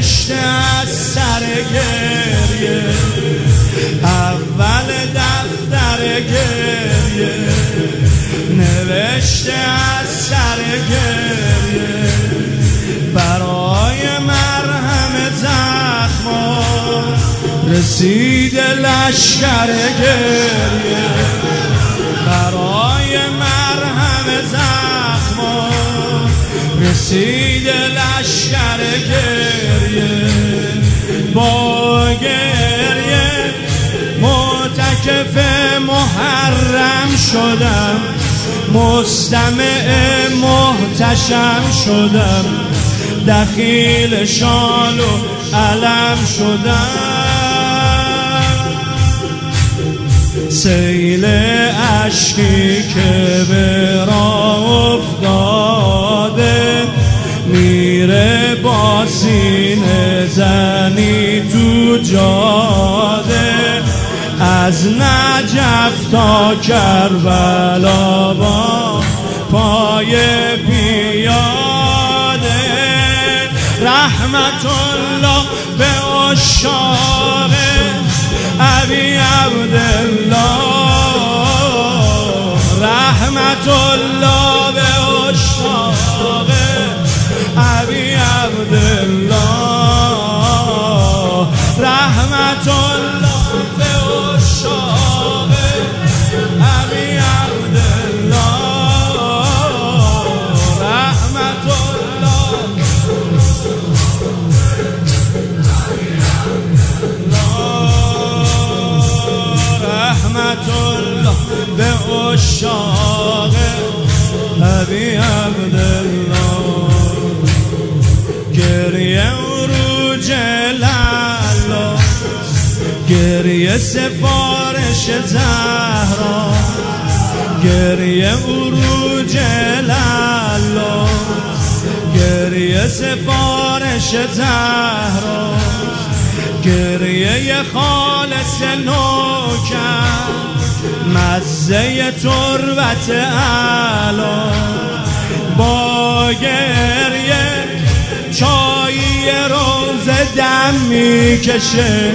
نوشته از سر گریه. اول دفتر گریه. نوشته از سر گریه. برای مرهم زخم رسید لشکر گریه. رسید لشکر گریه. با گریه متکف محرم شدم. مستمع محتشم شدم. دخیل شال و علم شدم. سیل اشکی که به سینه زنی تو جاده از نجف تا کربلا با پای پیاده. رحمت الله به اشاق ابی عبدالله. رحمت الله گریه سفارش زهرا گریه عروج لالا گریه سفارش زهرا گریه خالص نوکر مزه تربت علا. با گریه چایی دم می‌کشه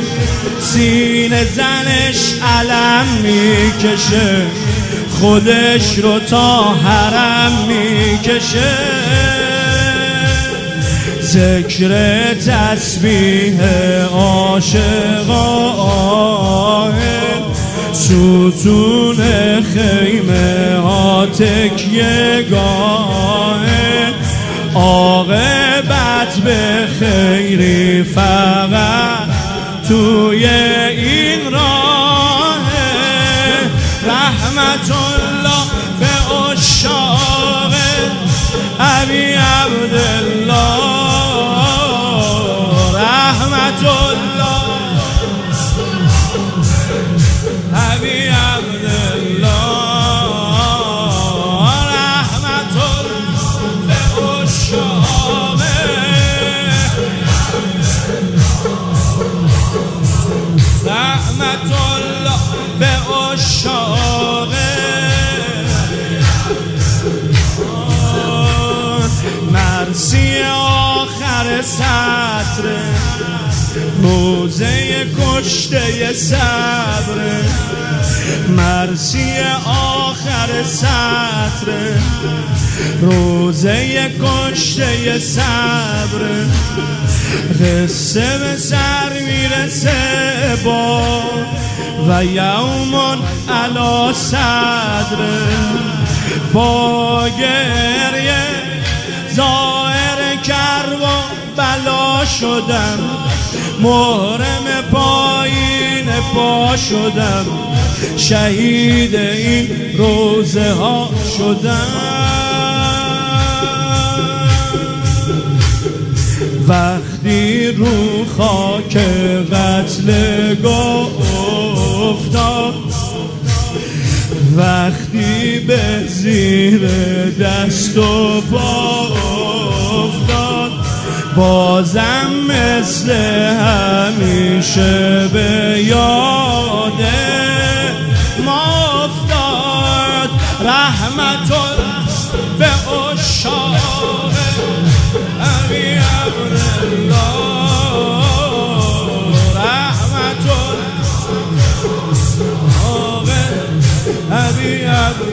سین زنش علم می‌کشه خودش رو تا حرم می‌کشه. ذکر تسبیح عاشق آه ستون خیمه ها تکیه گاه عاقبت به فقط توی این راه. رحمت الله به اشاق ابی عبدالله. رحمت الله کشته صبر. مرسی آخر سطر. روزه کشته صبر. قصه به سر می‌رسه با و یومون علا صدر. با گریه ظاهر کروا بلا شدم محرم پایین پا شدم شهید این روزه ها شدم. وقتی رو خاک قتل افتاد وقتی به زیر دست و پا افتاد بازم مثل همیشه به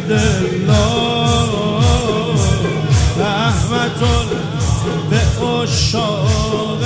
عبدالله رحمت به اشاق